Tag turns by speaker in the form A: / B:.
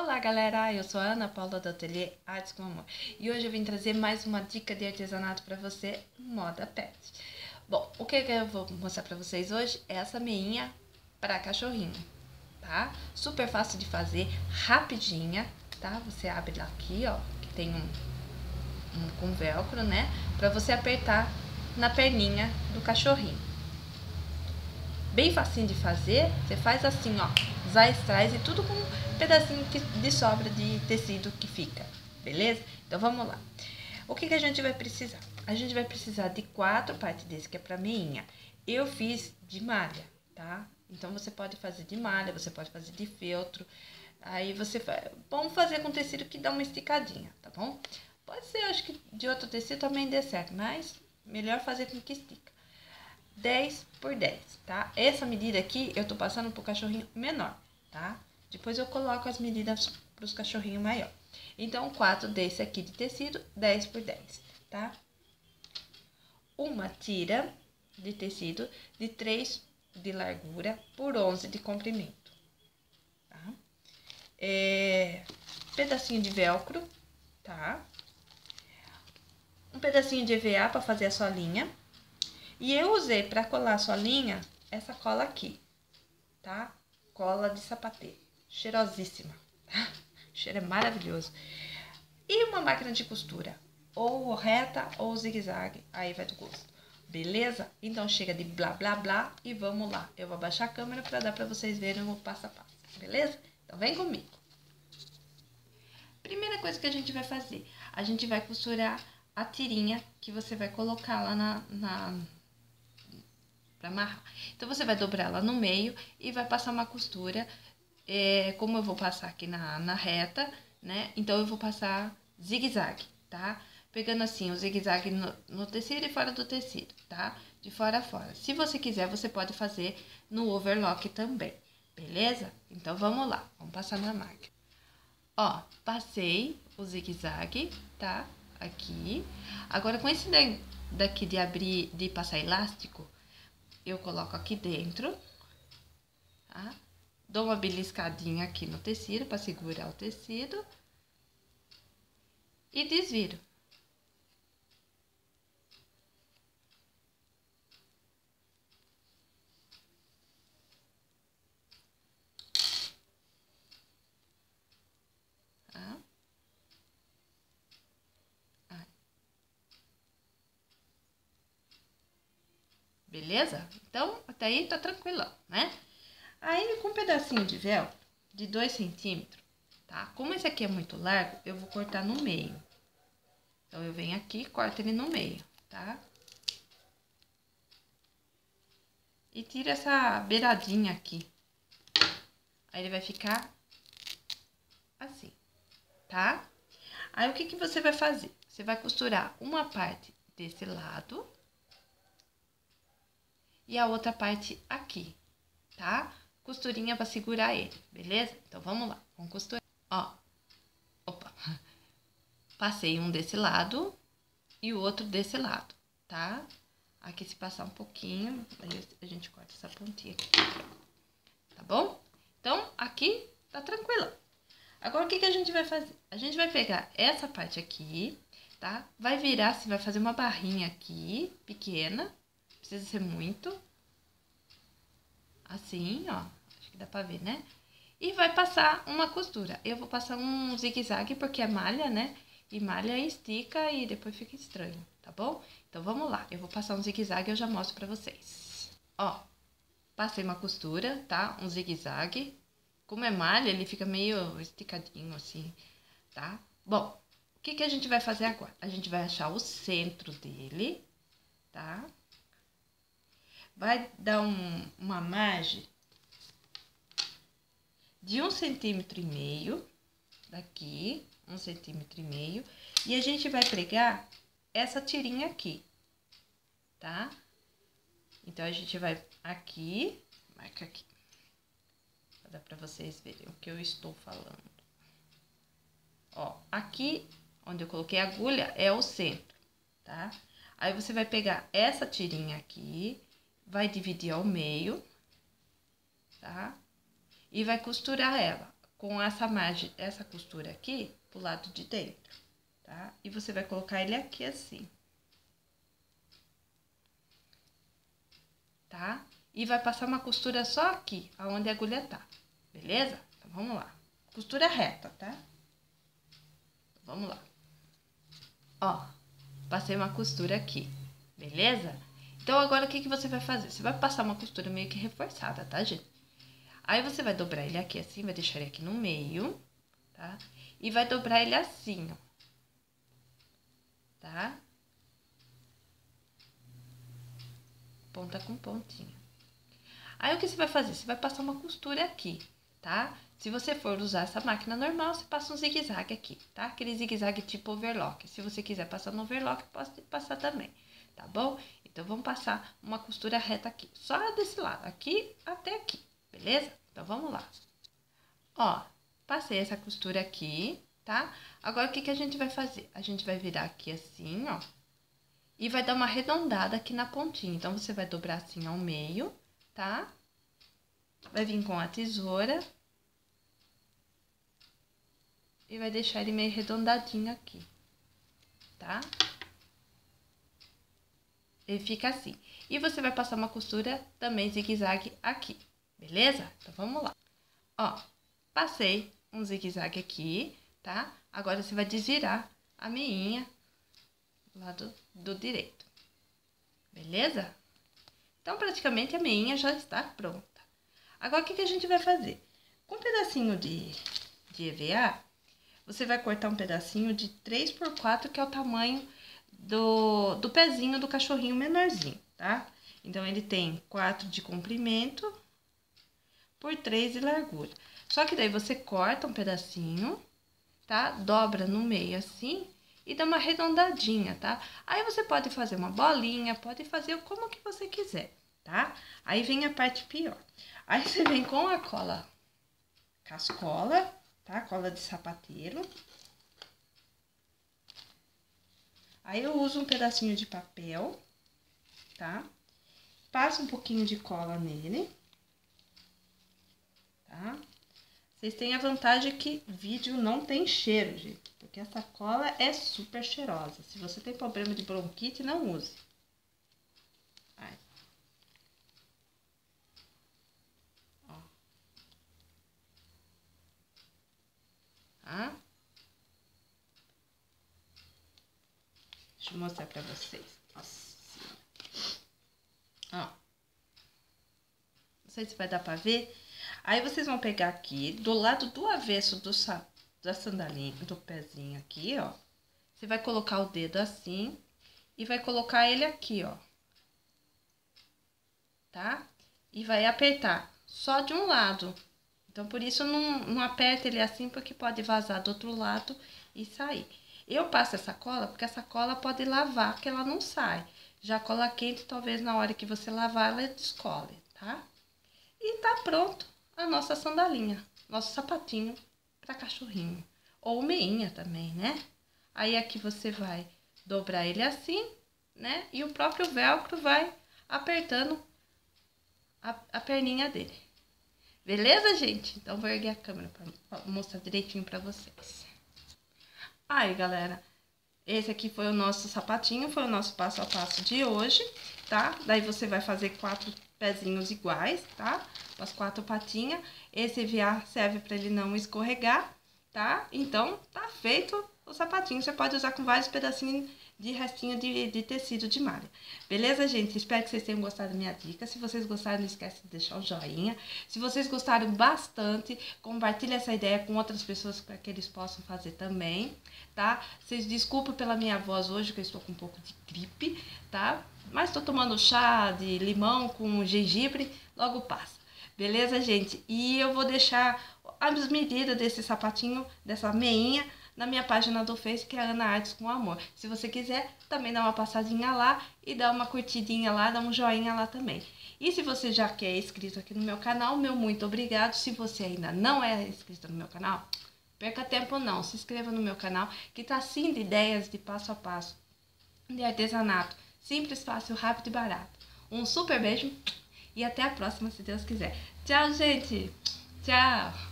A: Olá galera, eu sou a Ana Paula do Ateliê Artes com Amor e hoje eu vim trazer mais uma dica de artesanato para você, moda pet. Bom, o que eu vou mostrar para vocês hoje é essa meinha para cachorrinho, tá? Super fácil de fazer, rapidinha, tá? Você abre aqui, ó, que tem um, um com velcro, né? Para você apertar na perninha do cachorrinho. Bem facinho de fazer, você faz assim, ó, traz e tudo com um pedacinho de sobra de tecido que fica, beleza? Então vamos lá. O que, que a gente vai precisar? A gente vai precisar de quatro partes desse que é pra meinha. Eu fiz de malha, tá? Então você pode fazer de malha, você pode fazer de feltro. Aí você vai. Vamos fazer com tecido que dá uma esticadinha, tá bom? Pode ser, acho que de outro tecido também dê certo, mas melhor fazer com que estica. 10 por 10, tá? Essa medida aqui eu tô passando pro cachorrinho menor, tá? Depois eu coloco as medidas pros cachorrinhos maior. Então, 4 desse aqui de tecido, 10 por 10, tá? Uma tira de tecido de 3 de largura por 11 de comprimento, tá? É, pedacinho de velcro, tá? Um pedacinho de EVA para fazer a solinha e eu usei para colar a solinha essa cola aqui, tá? Cola de sapateiro, cheirosíssima? O cheiro é maravilhoso. E uma máquina de costura, ou reta ou zigue-zague, aí vai do gosto. Beleza? Então chega de blá blá blá e vamos lá. Eu vou abaixar a câmera para dar para vocês verem o passo a passo, beleza? Então vem comigo. Primeira coisa que a gente vai fazer, a gente vai costurar a tirinha que você vai colocar lá na, na para amarrar. Então, você vai dobrar ela no meio e vai passar uma costura, é, como eu vou passar aqui na, na reta, né? Então, eu vou passar zigue-zague, tá? Pegando assim o zigue-zague no, no tecido e fora do tecido, tá? De fora a fora. Se você quiser, você pode fazer no overlock também, beleza? Então, vamos lá, vamos passar na máquina. Ó, passei o zigue-zague, tá? Aqui. Agora, com esse daqui de abrir, de passar elástico, eu coloco aqui dentro, tá? Dou uma beliscadinha aqui no tecido para segurar o tecido e desviro. Beleza? Então, até aí tá tranquilão, né? Aí, com um pedacinho de véu de 2 centímetros, tá? Como esse aqui é muito largo, eu vou cortar no meio. Então, eu venho aqui e corto ele no meio, tá? E tiro essa beiradinha aqui. Aí, ele vai ficar assim, tá? Aí, o que que você vai fazer? Você vai costurar uma parte desse lado e a outra parte aqui, tá? Costurinha para segurar ele, beleza? Então, vamos lá, vamos costurar. Ó, opa, passei um desse lado e o outro desse lado, tá? Aqui, se passar um pouquinho, aí a gente corta essa pontinha aqui, tá bom? Então, aqui tá tranquilo. Agora, o que, que a gente vai fazer? A gente vai pegar essa parte aqui, tá? Vai virar, vai fazer uma barrinha aqui, pequena, precisa ser muito. Assim, ó, acho que dá pra ver, né? E vai passar uma costura. Eu vou passar um zigue-zague porque é malha, né? E malha estica e depois fica estranho, tá bom? Então, vamos lá. Eu vou passar um zigue-zague e eu já mostro pra vocês. Ó, passei uma costura, tá? Um zigue-zague. Como é malha, ele fica meio esticadinho assim, tá? Bom, o que, que a gente vai fazer agora? A gente vai achar o centro dele, tá? Vai dar um, uma margem de um centímetro e meio daqui, um centímetro e meio, e a gente vai pregar essa tirinha aqui, tá? Então, a gente vai aqui, marca aqui, dar pra vocês verem o que eu estou falando. Ó, aqui, onde eu coloquei a agulha, é o centro, tá? Aí, você vai pegar essa tirinha aqui vai dividir ao meio, tá? E vai costurar ela com essa margem, essa costura aqui pro lado de dentro, tá? E você vai colocar ele aqui assim. Tá? E vai passar uma costura só aqui, aonde a agulha tá, beleza? Então, vamos lá. Costura reta, tá? Vamos lá. Ó, passei uma costura aqui, beleza? Então, agora o que, que você vai fazer? Você vai passar uma costura meio que reforçada, tá, gente? Aí, você vai dobrar ele aqui assim, vai deixar ele aqui no meio, tá? E vai dobrar ele assim, ó. Tá? Ponta com pontinha. Aí, o que você vai fazer? Você vai passar uma costura aqui, tá? Se você for usar essa máquina normal, você passa um zigue-zague aqui, tá? Aquele zigue-zague tipo overlock. Se você quiser passar no overlock, pode passar também, tá bom? Então, vamos passar uma costura reta aqui, só desse lado, aqui até aqui, beleza? Então, vamos lá. Ó, passei essa costura aqui, tá? Agora, o que, que a gente vai fazer? A gente vai virar aqui assim, ó, e vai dar uma arredondada aqui na pontinha. Então, você vai dobrar assim ao meio, tá? Vai vir com a tesoura e vai deixar ele meio arredondadinho aqui, tá? Ele fica assim. E você vai passar uma costura também zigue-zague aqui, beleza? Então, vamos lá. Ó, passei um zigue-zague aqui, tá? Agora, você vai desvirar a meinha do lado do direito, beleza? Então, praticamente, a meinha já está pronta. Agora, o que, que a gente vai fazer? Com um pedacinho de, de EVA, você vai cortar um pedacinho de 3 por 4, que é o tamanho do, do pezinho do cachorrinho menorzinho, tá? Então, ele tem 4 de comprimento por 3 de largura. Só que daí você corta um pedacinho, tá? Dobra no meio assim e dá uma arredondadinha, tá? Aí você pode fazer uma bolinha, pode fazer como que você quiser, tá? Aí vem a parte pior. Aí você vem com a cola cascola, tá? Cola de sapateiro. Aí eu uso um pedacinho de papel, tá? Passo um pouquinho de cola nele, tá? Vocês têm a vantagem que vídeo não tem cheiro, gente. Porque essa cola é super cheirosa. Se você tem problema de bronquite, não use. Ai. Ó. Tá? Deixa eu mostrar pra vocês. Nossa. Ó. Não sei se vai dar pra ver. Aí, vocês vão pegar aqui, do lado do avesso do, da sandalinha, do pezinho aqui, ó. Você vai colocar o dedo assim e vai colocar ele aqui, ó. Tá? E vai apertar só de um lado. Então, por isso, não, não aperta ele assim, porque pode vazar do outro lado e sair. Eu passo essa cola, porque essa cola pode lavar, que ela não sai. Já cola quente, talvez na hora que você lavar, ela descole, tá? E tá pronto a nossa sandalinha, nosso sapatinho para cachorrinho. Ou meinha também, né? Aí aqui você vai dobrar ele assim, né? E o próprio velcro vai apertando a, a perninha dele. Beleza, gente? Então, vou erguer a câmera para mostrar direitinho para vocês. Aí, galera, esse aqui foi o nosso sapatinho, foi o nosso passo a passo de hoje, tá? Daí você vai fazer quatro pezinhos iguais, tá? As quatro patinhas. Esse EVA serve para ele não escorregar, tá? Então, tá feito o sapatinho. Você pode usar com vários pedacinhos de restinho de, de tecido de malha. Beleza, gente? Espero que vocês tenham gostado da minha dica. Se vocês gostaram, não esquece de deixar o joinha. Se vocês gostaram bastante, compartilhe essa ideia com outras pessoas para que eles possam fazer também, tá? Vocês desculpem pela minha voz hoje, que eu estou com um pouco de gripe, tá? Mas estou tomando chá de limão com gengibre, logo passa. Beleza, gente? E eu vou deixar as medidas desse sapatinho, dessa meinha, na minha página do Face, que é Ana Artes com Amor. Se você quiser, também dá uma passadinha lá e dá uma curtidinha lá, dá um joinha lá também. E se você já quer inscrito aqui no meu canal, meu muito obrigado. Se você ainda não é inscrito no meu canal, perca tempo não, se inscreva no meu canal, que tá assim de ideias de passo a passo, de artesanato, simples, fácil, rápido e barato. Um super beijo e até a próxima, se Deus quiser. Tchau, gente! Tchau!